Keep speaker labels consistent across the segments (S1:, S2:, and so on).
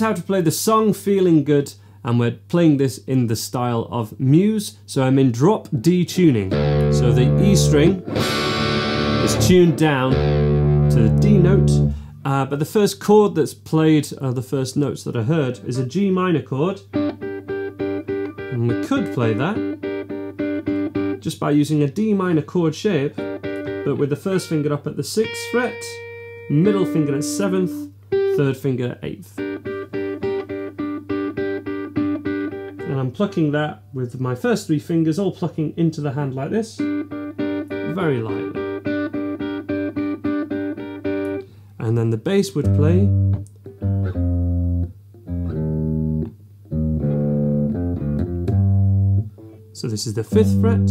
S1: Here's how to play the song Feeling Good, and we're playing this in the style of Muse. So I'm in drop D tuning. So the E string is tuned down to the D note, uh, but the first chord that's played, uh, the first notes that I heard, is a G minor chord. And we could play that just by using a D minor chord shape, but with the first finger up at the 6th fret, middle finger at 7th, third finger at 8th. I'm plucking that with my first three fingers all plucking into the hand like this, very lightly. And then the bass would play. So this is the fifth fret,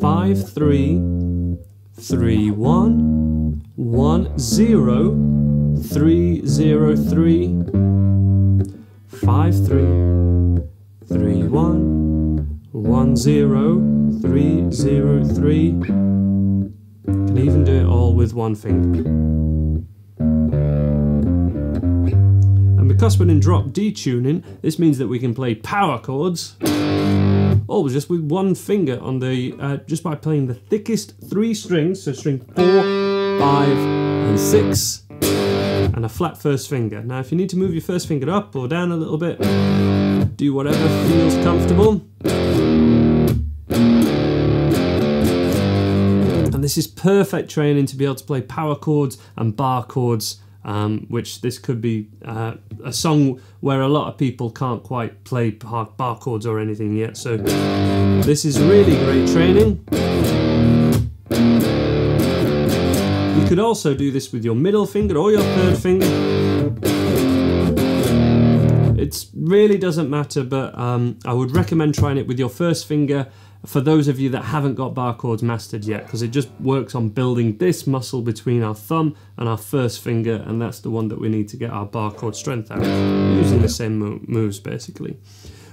S1: five, three, three, one, one, zero, three, zero, three, five, three, Zero, three, zero, three. Can even do it all with one finger. And because we're in drop D tuning, this means that we can play power chords all just with one finger on the, uh, just by playing the thickest three strings, so string four, five, and six, and a flat first finger. Now if you need to move your first finger up or down a little bit, do whatever feels comfortable. This is perfect training to be able to play power chords and bar chords um, which this could be uh, a song where a lot of people can't quite play bar, chords or anything yet. So this is really great training. You could also do this with your middle finger or your third finger. It really doesn't matter, but um, I would recommend trying it with your first finger for those of you that haven't got bar chords mastered yet because it just works on building this muscle between our thumb and our first finger and that's the one that we need to get our bar chord strength out using the same moves basically.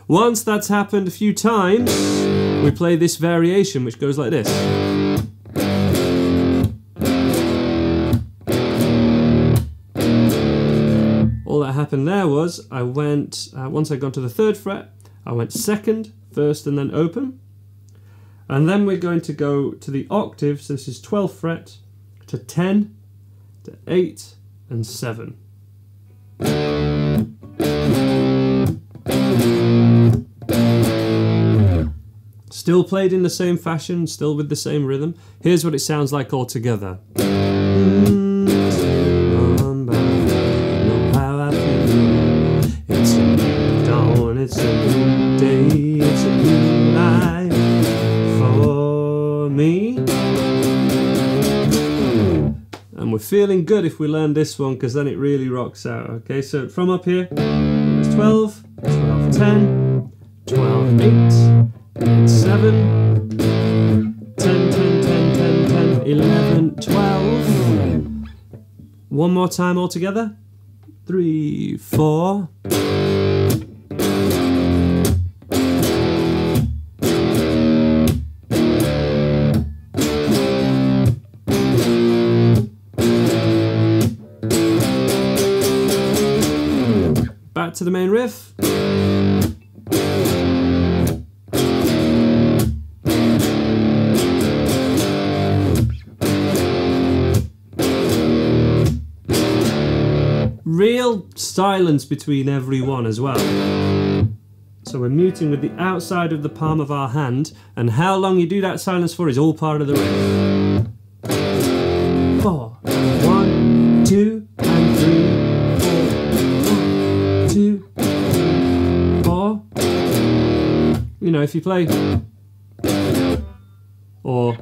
S1: Once that's happened a few times we play this variation which goes like this. All that happened there was I went, uh, once I got to the third fret, I went second, first and then open and then we're going to go to the octave, so this is 12th fret, to 10, to 8, and 7. Still played in the same fashion, still with the same rhythm. Here's what it sounds like all together. Feeling good if we learn this one because then it really rocks out. Okay, so from up here, it's 12, 12, 10, 12, 8, 8, 7, 10, 10, 10, 10, 10, 11, 12. One more time all together. Three, four. Back to the main riff. Real silence between every one as well. So we're muting with the outside of the palm of our hand, and how long you do that silence for is all part of the riff. You know, if you play or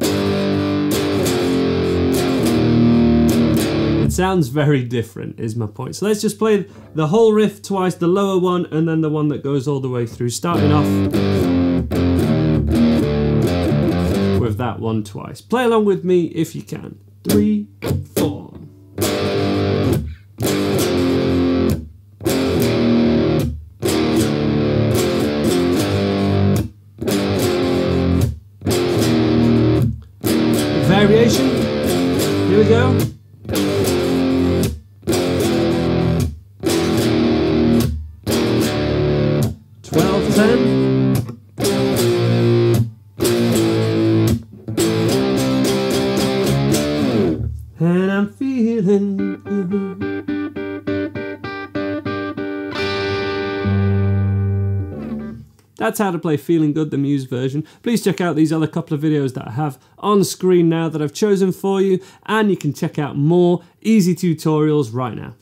S1: it sounds very different is my point. So let's just play the whole riff twice, the lower one and then the one that goes all the way through, starting off with that one twice. Play along with me if you can. Three, four. Variation. Here we go. That's how to play Feeling Good, the Muse version. Please check out these other couple of videos that I have on screen now that I've chosen for you, and you can check out more easy tutorials right now.